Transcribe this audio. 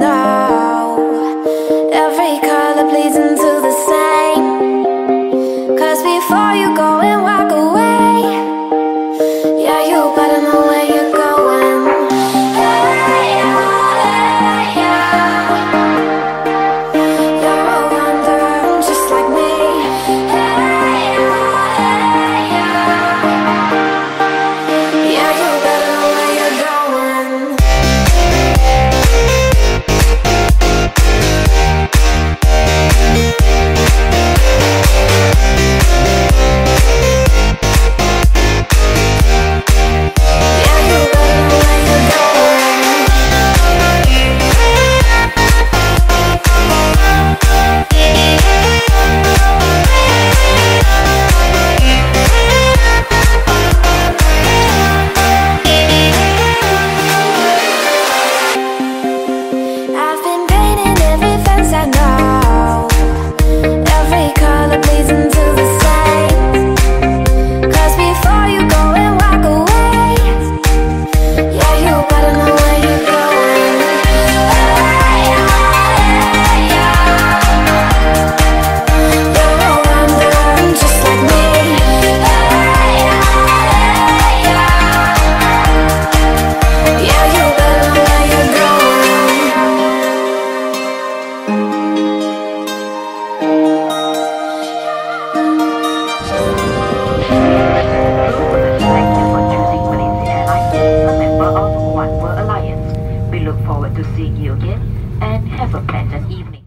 night look forward to seeing you again and have a pleasant evening.